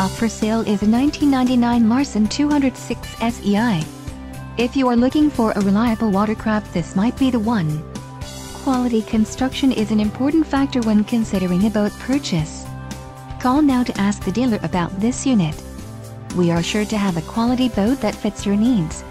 Up for sale is a 1999 Larson 206 SEI. If you are looking for a reliable watercraft this might be the one. Quality construction is an important factor when considering a boat purchase. Call now to ask the dealer about this unit. We are sure to have a quality boat that fits your needs.